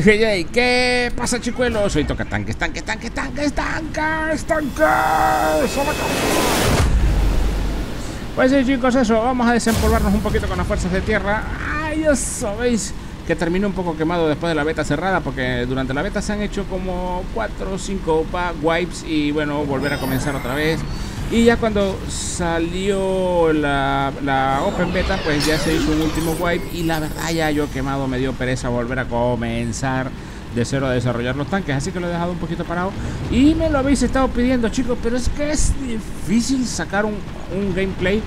Hey, ¿Qué pasa, chicuelos? Soy Toca Tanques, tanques, tanques, tanques, tanques, tanques. Pues sí, chicos, eso. Vamos a desempolvarnos un poquito con las fuerzas de tierra. Ay, ya sabéis que terminé un poco quemado después de la beta cerrada porque durante la beta se han hecho como 4 o 5 wipes y bueno, volver a comenzar otra vez. Y ya cuando salió la, la, Open Beta, pues ya se hizo un último wipe. Y la verdad, ya yo quemado me dio pereza volver a comenzar de cero a desarrollar los tanques. Así que lo he dejado un poquito parado. Y me lo habéis estado pidiendo, chicos. Pero es que es difícil sacar un, un gameplay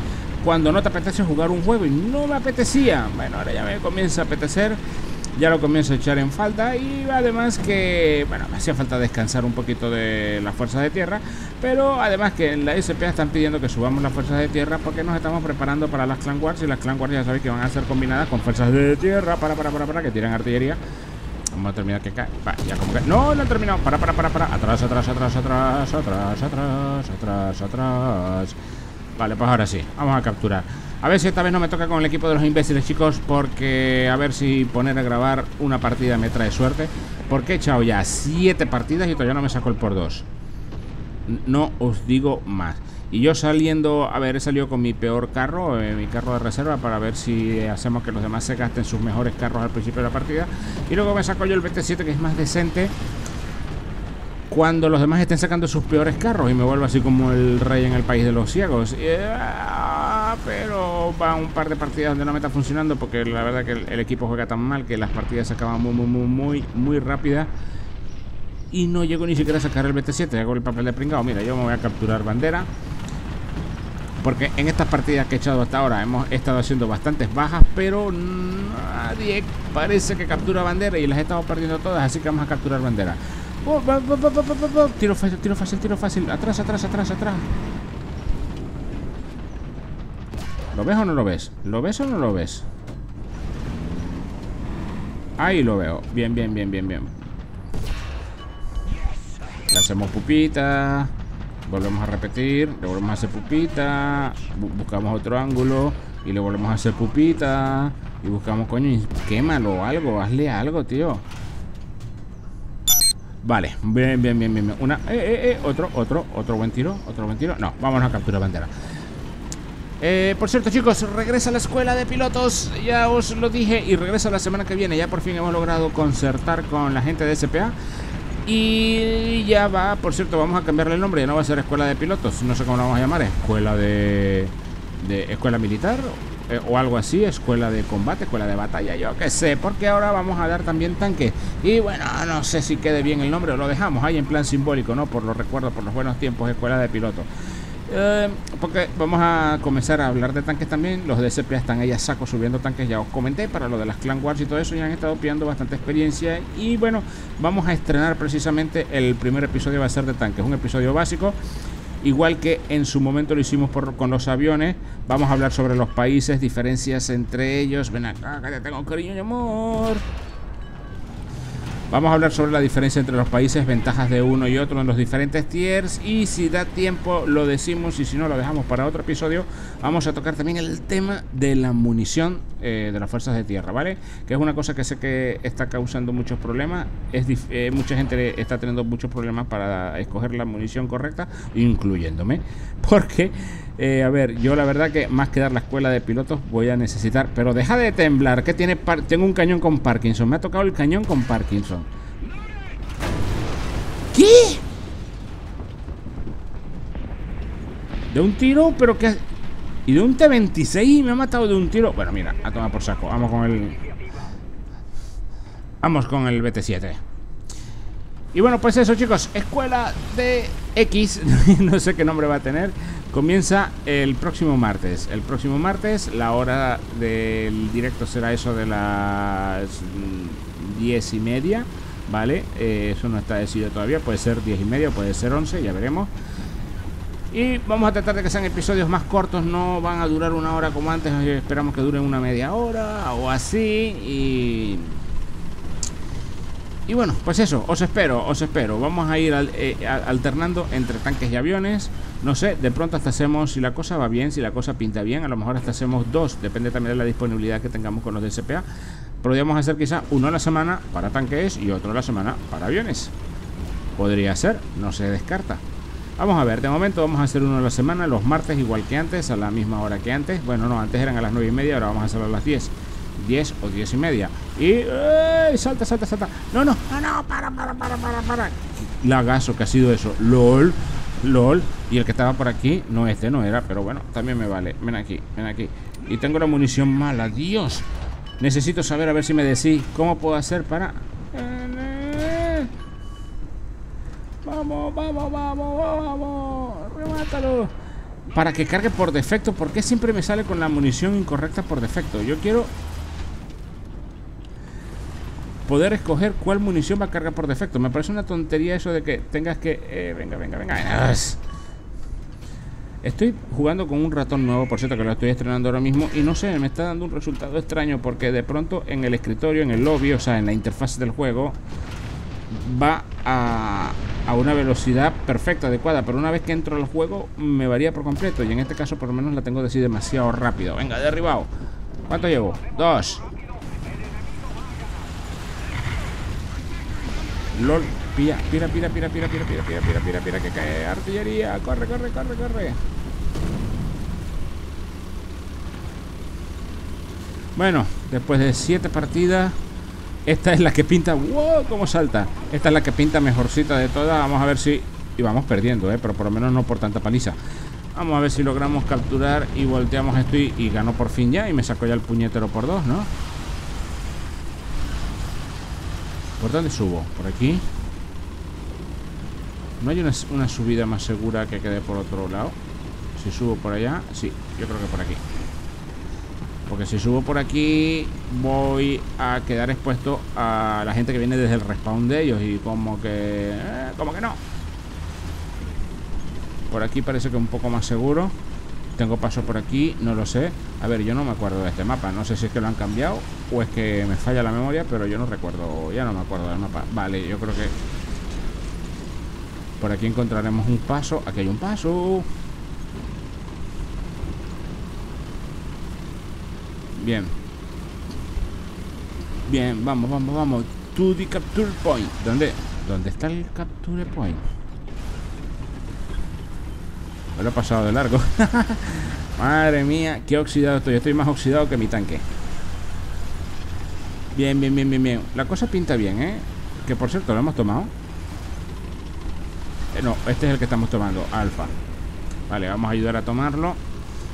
cuando no te apetece jugar un juego. Y no me apetecía. Bueno, ahora ya me comienza a apetecer ya lo comienzo a echar en falta y además que, bueno, me hacía falta descansar un poquito de las fuerzas de tierra, pero además que en la SPA están pidiendo que subamos las fuerzas de tierra porque nos estamos preparando para las Clan Wars y las Clan Wars ya sabéis que van a ser combinadas con fuerzas de tierra para, para, para, para, que tiran artillería. Vamos a terminar que cae. Va, ya como que. No, no he terminado. Para, para, para, para. Atrás, atrás, atrás, atrás, atrás, atrás, atrás, atrás. Vale, pues ahora sí. Vamos a capturar. A ver si esta vez no me toca con el equipo de los imbéciles, chicos, porque a ver si poner a grabar una partida me trae suerte. Porque he echado ya siete partidas y todavía no me saco el por dos. No os digo más. Y yo saliendo, a ver, he salido con mi peor carro, eh, mi carro de reserva, para ver si hacemos que los demás se gasten sus mejores carros al principio de la partida. Y luego me saco yo el BT7, que es más decente, cuando los demás estén sacando sus peores carros y me vuelvo así como el rey en el país de los ciegos. Pero va un par de partidas donde no me está funcionando porque la verdad que el, equipo juega tan mal que las partidas se acaban muy, muy, muy, muy, muy rápidas. Y no llego ni siquiera a sacar el BT7, hago el papel de pringado. Mira, yo me voy a capturar bandera. Porque en estas partidas que he echado hasta ahora hemos estado haciendo bastantes bajas, pero nadie parece que captura bandera y las estamos perdiendo todas, así que vamos a capturar bandera. Oh, tiro fácil, tiro fácil, tiro fácil. Atrás, atrás, atrás, atrás. ¿Lo ves o no lo ves? ¿Lo ves o no lo ves? Ahí lo veo. Bien, bien, bien, bien, bien. Le hacemos pupita. Volvemos a repetir. Le volvemos a hacer pupita. buscamos otro ángulo. Y le volvemos a hacer pupita. Y buscamos, coño, quémalo o algo. Hazle algo, tío. Vale, bien, bien, bien, bien. Una, eh, eh, eh, otro, otro, otro buen tiro, otro buen tiro. No, vamos a capturar bandera. Eh, por cierto, chicos, regresa a la escuela de pilotos. Ya os lo dije. Y regresa la semana que viene. Ya por fin hemos logrado concertar con la gente de SPA. Y ya va, por cierto, vamos a cambiarle el nombre. Ya no va a ser escuela de pilotos. No sé cómo lo vamos a llamar. Escuela de. de escuela militar eh, o algo así, escuela de combate, escuela de batalla, yo qué sé, porque ahora vamos a dar también tanque. Y bueno, no sé si quede bien el nombre, lo dejamos ahí en plan simbólico, ¿no? Por los recuerdos, por los buenos tiempos, escuela de piloto. Eh, porque vamos a comenzar a hablar de tanques también. Los SPA están ahí a saco subiendo tanques. Ya os comenté para lo de las Clan Wars y todo eso. Ya han estado pidiendo bastante experiencia. Y bueno, vamos a estrenar precisamente el primer episodio. Va a ser de tanques. Un episodio básico igual que en su momento lo hicimos con los aviones. Vamos a hablar sobre los países, diferencias entre ellos. Ven acá, que te tengo cariño y amor. Vamos a hablar sobre la diferencia entre los países, ventajas de uno y otro en los diferentes tiers y si da tiempo lo decimos y si no lo dejamos para otro episodio. Vamos a tocar también el tema de la munición eh, de las fuerzas de tierra, ¿vale? Que es una cosa que sé que está causando muchos problemas. Es eh, mucha gente está teniendo muchos problemas para escoger la munición correcta, incluyéndome. Porque, eh, a ver, yo la verdad que más que dar la escuela de pilotos voy a necesitar... Pero deja de temblar, que tiene tengo un cañón con Parkinson. Me ha tocado el cañón con Parkinson. ¿Qué? De un tiro, pero que... Y de un T-26 me ha matado de un tiro. Bueno, mira, a tomar por saco. Vamos con el... Vamos con el BT-7. Y bueno, pues eso chicos, Escuela de X, no sé qué nombre va a tener, comienza el próximo martes. El próximo martes, la hora del directo será eso de las diez y media. ¿vale? Eh, eso no está decidido todavía, puede ser 10 y medio, puede ser 11, ya veremos. Y vamos a tratar de que sean episodios más cortos, no van a durar una hora como antes, esperamos que duren una media hora o así. Y, y bueno, pues eso, os espero, os espero. Vamos a ir eh, alternando entre tanques y aviones. No sé, de pronto hasta hacemos, si la cosa va bien, si la cosa pinta bien, a lo mejor hasta hacemos dos, depende también de la disponibilidad que tengamos con los de SPA Podríamos hacer quizá uno a la semana para tanques y otro a la semana para aviones. Podría ser, no se descarta. Vamos a ver, de momento vamos a hacer uno a la semana, los martes igual que antes, a la misma hora que antes. Bueno, no, antes eran a las 9 y media, ahora vamos a hacerlo a las 10. 10 o 10 y media. Y... ¡eh! Salta, salta, salta. No, no, no, no, para, para, para, para, para. Lagazo que ha sido eso. LOL. LOL. Y el que estaba por aquí, no este no era, pero bueno, también me vale. Ven aquí, ven aquí. Y tengo la munición mala, Dios. Necesito saber a ver si me decís cómo puedo hacer para... Vamos, vamos, vamos, vamos. Remátalo. Para que cargue por defecto. ¿Por qué siempre me sale con la munición incorrecta por defecto? Yo quiero poder escoger cuál munición va a cargar por defecto. Me parece una tontería eso de que tengas que... Eh, venga, venga, venga. Estoy jugando con un ratón nuevo, por cierto que lo estoy estrenando ahora mismo y no sé, me está dando un resultado extraño porque de pronto en el escritorio, en el lobby, o sea, en la interfaz del juego, va a, a una velocidad perfecta, adecuada, pero una vez que entro al juego me varía por completo y en este caso por lo menos la tengo así demasiado rápido. Venga, derribado. ¿Cuánto llevo? Dos. LOL, pira, pira, pira, pira, pira, pira, pira, pira, pira, pira, pira, que cae artillería. Corre, corre, corre, corre. Bueno, después de siete partidas, esta es la que pinta. ¡Wow! ¿Cómo salta? Esta es la que pinta mejorcita de todas. Vamos a ver si. Y vamos perdiendo, ¿eh? Pero por lo menos no por tanta paliza. Vamos a ver si logramos capturar y volteamos esto y, y ganó por fin ya. Y me sacó ya el puñetero por dos, ¿no? ¿Por dónde subo? ¿Por aquí? ¿No hay una, una, subida más segura que quede por otro lado? Si subo por allá, sí, yo creo que por aquí Porque si subo por aquí Voy a quedar expuesto a la gente que viene desde el respawn de ellos Y como que... Eh, como que no. Por aquí parece que un poco más seguro. Tengo paso por aquí, no lo sé. A ver, yo no me acuerdo de este mapa. No sé si es que lo han cambiado o es que me falla la memoria Pero yo no recuerdo, ya no me acuerdo del mapa. Vale, yo creo que Por aquí encontraremos un paso. Aquí hay un paso Bien. Bien, vamos, vamos, vamos. To the capture point. ¿Dónde? ¿Dónde está el capture point? Me lo he pasado de largo. Madre mía, qué oxidado estoy. Estoy más oxidado que mi tanque. Bien, bien, bien, bien, bien. La cosa pinta bien, ¿eh? Que por cierto, lo hemos tomado. Eh, No, este es el que estamos tomando Alfa Vale, vamos a ayudar a tomarlo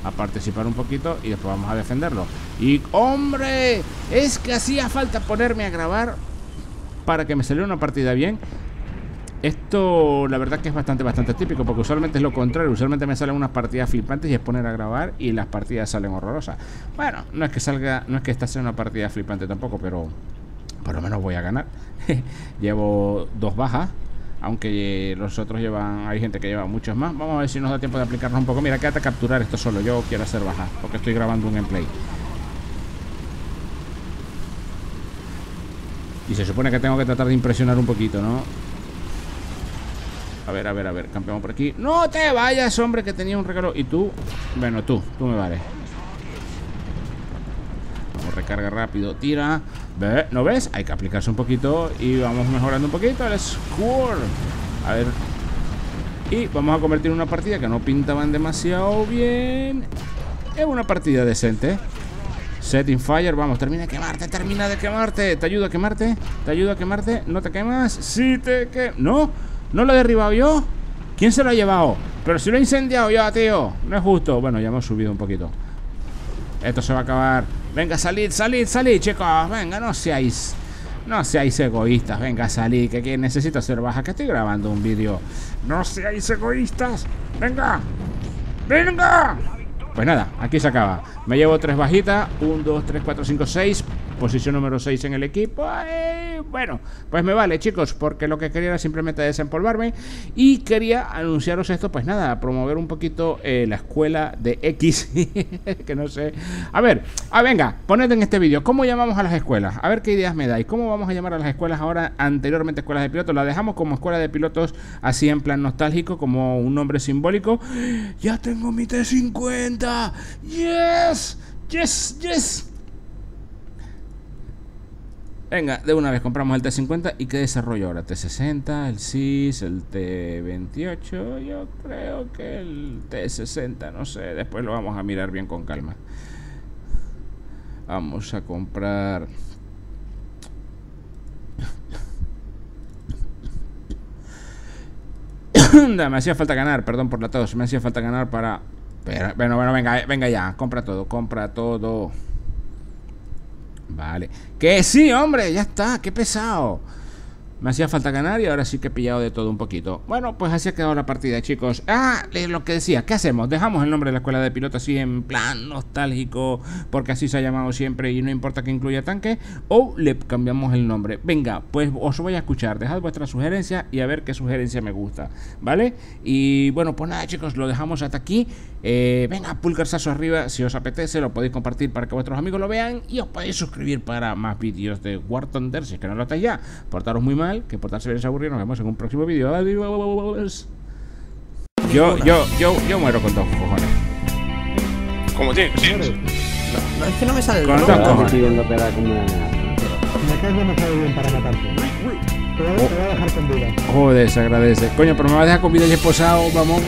A participar un poquito Y después vamos a defenderlo Y, ¡hombre! Es que hacía falta ponerme a grabar Para que me saliera una partida bien. Esto la verdad que es bastante, bastante típico Porque usualmente es lo contrario. Usualmente me salen unas partidas flipantes y es poner a grabar Y las partidas salen horrorosas. Bueno, no es que salga, no es que esta sea una partida flipante tampoco Pero por lo menos voy a ganar. Llevo dos bajas aunque los otros llevan, hay gente que lleva muchos más. Vamos a ver si nos da tiempo de aplicarnos un poco. Mira, quédate a capturar esto solo, yo quiero hacer bajas Porque estoy grabando un gameplay Y se supone que tengo que tratar de impresionar un poquito, ¿no? A ver, a ver, a ver, campeón por aquí ¡No te vayas, hombre, que tenía un regalo! Y tú, bueno, tú, tú me vales Vamos, recarga rápido, tira ¿Ve? ¿No ves? Hay que aplicarse un poquito Y vamos mejorando un poquito el score A ver Y vamos a convertir una partida que no pintaban demasiado bien En una partida decente Setting fire, vamos, termina de quemarte, termina de quemarte ¿Te ayuda a quemarte? ¿Te ayuda a quemarte? ¿No te quemas? Sí te que... ¿No? ¿No lo he derribado yo? ¿Quién se lo ha llevado? Pero si lo he incendiado yo, tío No es justo Bueno, ya hemos subido un poquito Esto se va a acabar Venga, salid, salid, salid, chicos Venga, no seáis No seáis egoístas Venga, salid Que, que necesito hacer baja Que estoy grabando un vídeo No seáis egoístas Venga Venga Pues nada, aquí se acaba. Me llevo tres bajitas 1, 2, 3, 4, 5, 6 Posición número 6 en el equipo. bueno, pues me vale, chicos, porque lo que quería era simplemente desempolvarme. Y quería anunciaros esto, pues nada, promover un poquito eh, la escuela de X. que no sé. A ver, ah, venga, poned en este vídeo, ¿cómo llamamos a las escuelas? A ver qué ideas me dais. ¿Cómo vamos a llamar a las escuelas ahora? Anteriormente escuelas de pilotos. La dejamos como escuela de pilotos, así en plan nostálgico, como un nombre simbólico. ¡Ya tengo mi T50! ¡Yes! ¡Yes! ¡Yes! Venga, de una vez compramos el T50 y qué desarrollo ahora. T60, el CIS, el T28. Yo creo que el T60, no sé. Después lo vamos a mirar bien con calma. Vamos a comprar. me hacía falta ganar, perdón por la tos. Me hacía falta ganar para. Bueno, bueno, venga, venga ya. Compra todo, compra todo. Vale. Que sí, hombre, ya está, qué pesado. Me hacía falta ganar y ahora sí que he pillado de todo un poquito. Bueno, pues así ha quedado la partida, chicos. Ah, lo que decía, ¿qué hacemos? ¿Dejamos el nombre de la escuela de piloto así en plan nostálgico porque así se ha llamado siempre y no importa que incluya tanque? ¿O le cambiamos el nombre? Venga, pues os voy a escuchar. Dejad vuestra sugerencia y a ver qué sugerencia me gusta, ¿vale? Y bueno, pues nada, chicos, lo dejamos hasta aquí. Eh, venga, pulgarzazo arriba si os apetece, lo podéis compartir para que vuestros amigos lo vean y os podéis suscribir para más vídeos de War Thunder si es que no lo estáis ya. Portaros muy mal, que portarse bien es aburrido. Nos vemos en un próximo vídeo. Adiós. Yo, yo, yo, yo muero con dos cojones. Como tienes, No, es que no me sale el Con dos cojones. Me caes demasiado bien para matarte. Te voy, a- te voy a dejar con vida. Joder, se agradece. Coño, pero me va a dejar con vida y esposado, vamos.